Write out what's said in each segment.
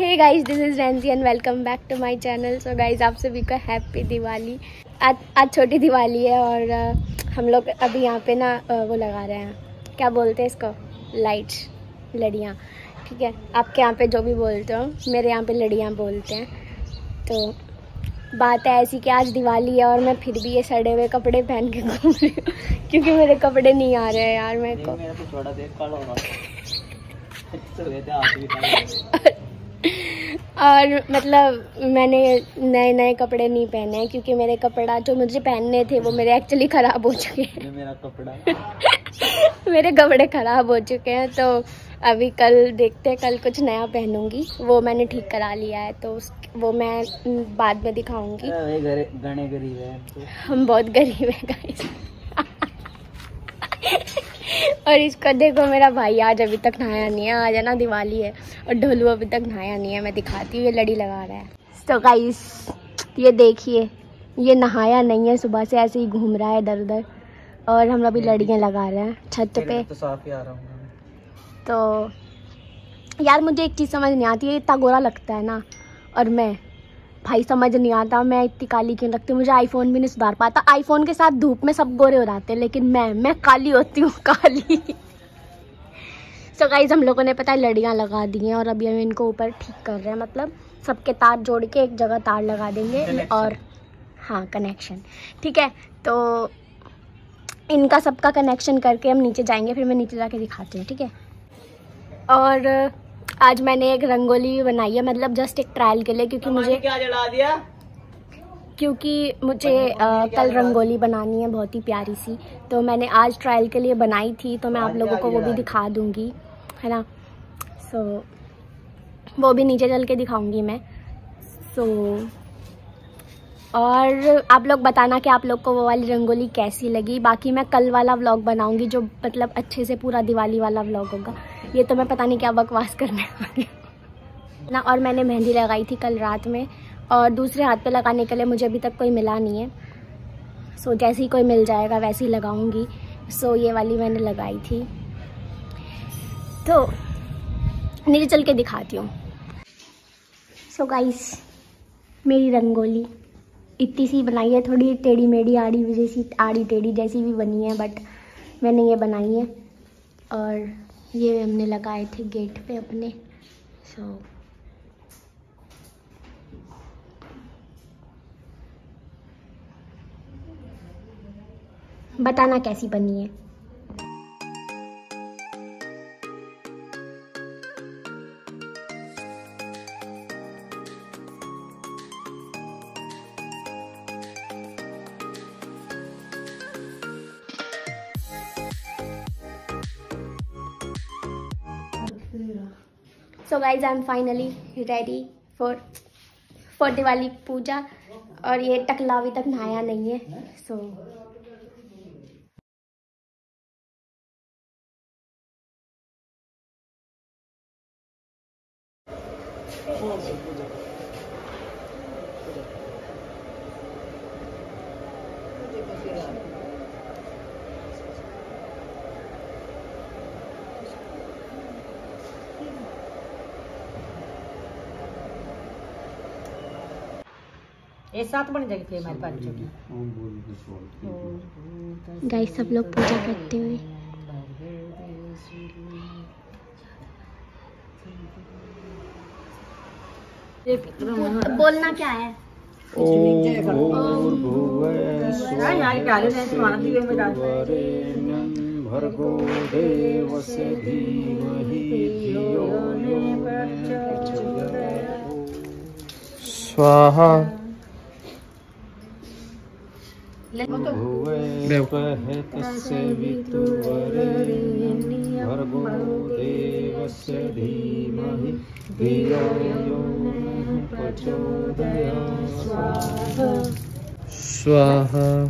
Hey guys this is Ransi and welcome back to my channel so guys आप सभी को happy Diwali. आज आज छोटी दिवाली है और हम लोग अभी यहाँ पे ना वो लगा रहे हैं। क्या बोलते हैं इसको? लाइट्स लड़ियाँ। ठीक है, आपके यहाँ पे जो भी बोलते हो, मेरे यहाँ पे लड़ियाँ बोलते हैं। तो बात है ऐसी कि आज दिवाली है और मैं फिर भी ये सड़े हुए कपड़े पहन के घूम रही हूँ, क्योंकि मेरे कपड़े नहीं आ रहे हैं यार मेरे को। और मतलब मैंने नए नए कपड़े नहीं पहने हैं क्योंकि मेरे कपड़ा जो मुझे पहनने थे वो मेरे एक्चुअली ख़राब हो चुके हैं। मेरा कपड़ा। मेरे कपड़े ख़राब हो चुके हैं तो अभी कल देखते हैं कल कुछ नया पहनूँगी। वो मैंने ठीक करा लिया है तो उस वो मैं बाद में दिखाऊँगी। गरीब है तो। हम बहुत गरीब हैं गाइस और इसको देखो मेरा भाई आज अभी तक नहाया नहीं है। आज है ना दिवाली है और ढोलू अभी तक नहाया नहीं है। मैं दिखाती हूँ ये लड़ी लगा रहा है। तो गाइस ये देखिए ये नहाया नहीं है सुबह से ऐसे ही घूम रहा है इधर उधर। और हम अभी लड़ियाँ लगा रहे हैं छत पे। तो साफ़ ही आ रहा हूँ तो यार मुझे एक चीज़ समझ नहीं आती है इतना गोरा लगता है ना। और मैं भाई समझ नहीं आता मैं इतनी काली क्यों रखती हूँ? मुझे आईफोन भी नहीं सुधार पाता। आईफोन के साथ धूप में सब गोरे हो जाते हैं लेकिन मैं मैं काली होती हूँ काली। सो so गाइज़ हम लोगों ने पता है लड़ियाँ लगा दी हैं और अभी हम इनको ऊपर ठीक कर रहे हैं मतलब सबके तार जोड़ के एक जगह तार लगा देंगे और हाँ कनेक्शन ठीक है तो इनका सबका कनेक्शन करके हम नीचे जाएँगे फिर मैं नीचे जाके दिखाती हूँ ठीक है? और आज मैंने एक रंगोली बनाई है मतलब जस्ट एक ट्रायल के लिए क्योंकि मुझे क्या जला दिया? क्योंकि मुझे अ, कल रंगोली बनानी है बहुत ही प्यारी सी। तो मैंने आज ट्रायल के लिए बनाई थी तो मैं आप लोगों को वो भी दिखा दूँगी है ना? सो so, वो भी नीचे चल के दिखाऊँगी मैं। सो so, और आप लोग बताना कि आप लोग को वो वाली रंगोली कैसी लगी। बाकी मैं कल वाला व्लॉग बनाऊँगी जो मतलब अच्छे से पूरा दिवाली वाला व्लॉग होगा। ये तो मैं पता नहीं क्या बकवास करने वाली ना, और मैंने मेहंदी लगाई थी कल रात में, और दूसरे हाथ पे लगाने के लिए मुझे अभी तक कोई मिला नहीं है। सो जैसे ही कोई मिल जाएगा, वैसे ही लगाऊँगी। सो ये वाली मैंने लगाई थी। तो नीचे चल के दिखाती हूँ। सो गाइस मेरी रंगोली इतनी सी बनाई है, थोड़ी टेढ़ी मेढ़ी आड़ी जैसी आड़ी टेढ़ी जैसी भी बनी है बट मैंने ये बनाई है। और ये हमने लगाए थे गेट पे अपने सो so, बताना कैसी बनी है। So guys I am finally ready for for Diwali puja. और ये टकला अभी तक नहाया नहीं है सो ये सात बन जाएगी फिर हमारी सब लोग पूजा करते हुए बोलना क्या है भर्गो देवस्य धीमहि धियो। स्वाहा वितुर्वरेण्यं भर्गो देवस्य धीमहि धियो यो नः प्रचोदयात् स्वाहा।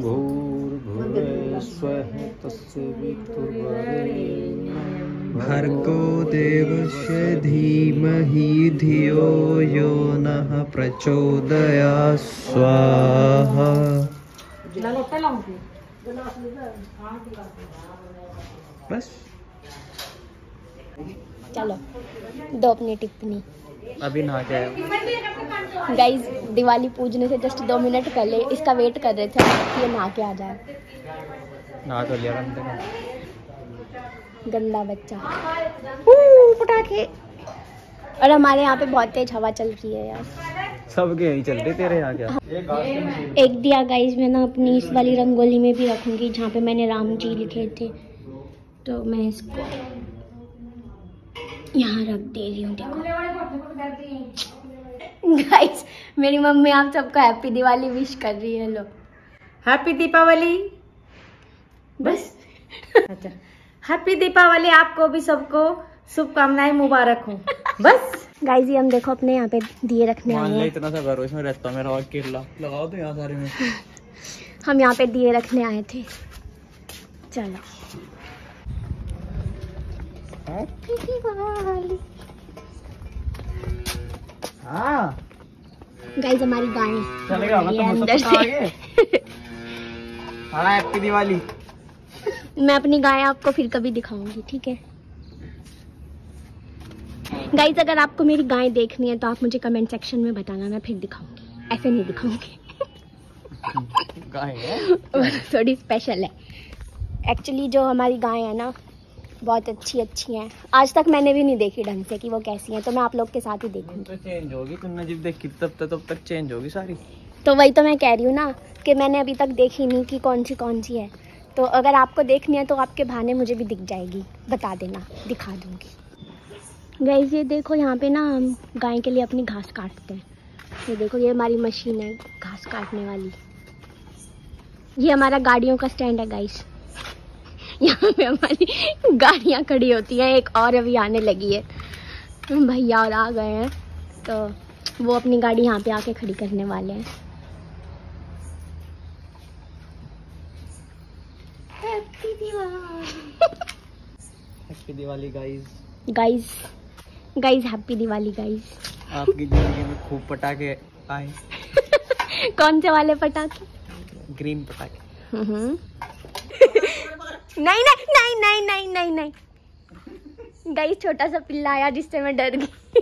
भूर्भुवः स्वः तस्य वितुर्वरेण्यं भर्गो देवस्य धीमहि धियो यो नः प्रचोदयात्। स्वाहा। बस। चलो दो अपनी टिप्पणी। अभी नहा के आया गाइज़ दिवाली पूजने से जस्ट दो मिनट पहले इसका वेट कर रहे थे कि ये नहा के आ जाए। नहा तो लिया गंदा बच्चा। पटाखे। और हमारे यहाँ पे बहुत तेज हवा चल रही है यार। सबके यही चल रही तेरे यहाँ क्या? एक दिया गाइज़ मैं ना अपनी इस वाली रंगोली में भी रखूँगी जहाँ पे मैंने राम जी लिखे थे। तो मैं इसको यहाँ रख दे रही हूँ देखो। गाइज़ मेरी मम्मी आप सबको हैप्पी दिवाली विश कर रही है लो। हैप्पी दीपावली बस। अच्छा। हैप्पी दीपावली आपको भी सबको। शुभकामनाएँ मुबारक हो। बस। गाइज़ ये हम देखो अपने यहाँ पे दिए रखने आए हैं। इतना सा घर इसमें रहता मेरा और केला। लगाओ तो यहाँ सारे में। हम यहाँ पे दिए रखने आए थे। चलो। हैप्पी दिवाली हाँ। गाइज़ हमारी गाय चलेगा मतलब अंदर से हाँ हैप्पी दिवाली। मैं अपनी गाय आपको फिर कभी दिखाऊँगी ठीक है? गाइज़ अगर आपको मेरी गाय देखनी है तो आप मुझे कमेंट सेक्शन में बताना मैं फिर दिखाऊँगी। ऐसे नहीं दिखाऊँगी। गाय है? थोड़ी स्पेशल है। एक्चुअली जो हमारी गाय है ना बहुत अच्छी अच्छी हैं। आज तक मैंने भी नहीं देखी ढंग से कि वो कैसी हैं तो मैं आप लोग के साथ ही देखूँगी। तो चेंज होगी तुमने जब देखी तब तक तब तक चेंज होगी सारी। तो वही तो मैं कह रही हूँ ना कि मैंने अभी तक देखी नहीं कि कौन सी कौन सी है। तो अगर आपको देखनी है तो आपके बहाने मुझे भी दिख जाएगी। बता देना दिखा दूँगी। गैस ये देखो यहाँ पे ना हम गाय के लिए अपनी घास काटते हैं। ये देखो ये हमारी मशीन है घास काटने वाली। ये हमारा गाड़ियों का स्टैंड है गाइस यहाँ पे हमारी गाड़ियाँ खड़ी होती हैं एक और अभी आने लगी है। भैया और आ गए हैं तो वो अपनी गाड़ी यहाँ पे आके खड़ी करने वाले हैं। Happy Diwali guys guys guys happy Diwali guys आपकी ज़िंदगी में खूब पटाखे आए। कौन से वाले पटाखे? ग्रीन पटाखे। हम्म। नहीं नहीं नहीं नहीं नहीं नहीं नहीं। गाइस छोटा सा पिल्ला आया जिससे मैं डर गई।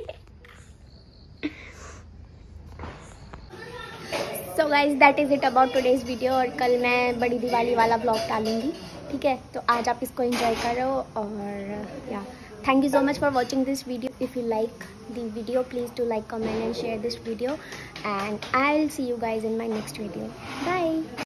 So guys that is it about today's video और कल मैं बड़ी दिवाली वाला ब्लॉग डालूँगी, ठीक है? तो आज आप इसको एंजॉय करो और या thank you so much for watching this video if you like the video please do like comment and share this video and I will see you guys in my next video bye